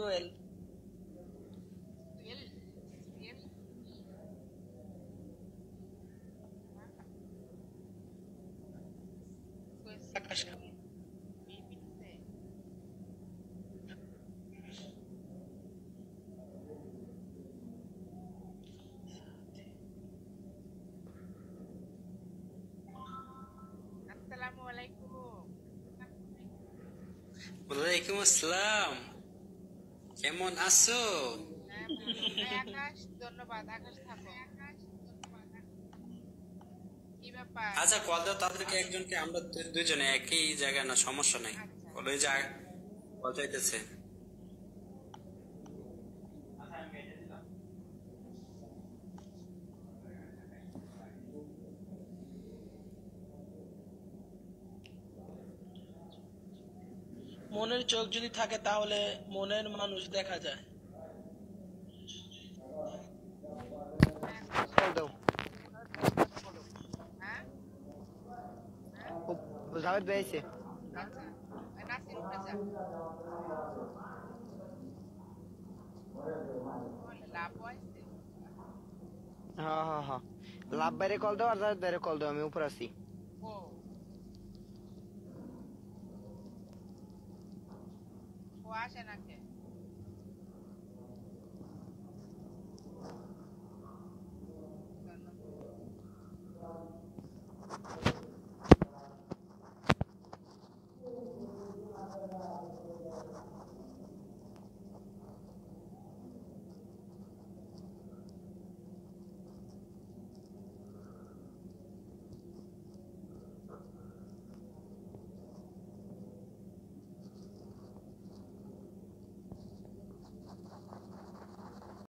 Joel. Assalamualaikum. Waalaikumsalam. কেমন আছো? আচ্ছা কল দাও তাদেরকে একজনকে আমরা দুইজনে দুজনে একই জায়গায় না সমস্যা নাই। কলেজ যা কল চাইতেছে। মনের চোখ যদি থাকে তাহলে মনের মানুষ দেখা যায়। হ্যাঁ জাভেদ ভাই হ্যাঁ হ্যাঁ হ্যাঁ। লাভ বাইরে কল দাও আর জাভেদ বাইরে কল দাও আমি উপর আছি। 我还想那个